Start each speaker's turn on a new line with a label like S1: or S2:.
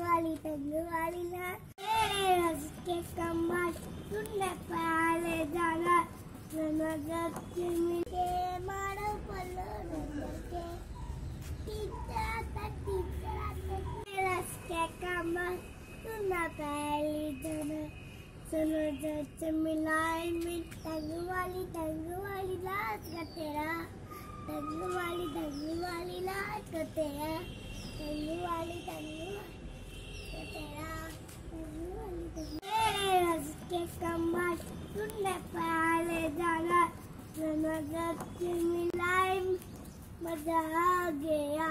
S1: वाली तंग वाली ना तेरे रस के कमाल तूने पहले जाना नज़र से मिले मारो पलो के टीचर आता टीचर आता तेरे रस के कमाल तूने पहले जाना सुनो जब से मिलाई में तंग वाली तंग वाली लाज का तेरा तंग वाली तंग वाली लाज का तेरा तंग वाली तंग का तेरा तंग वाली तंग तेरे रस के कमाल तूने पहले जाना सुनो जब से मिलाई में मज़ा आ गया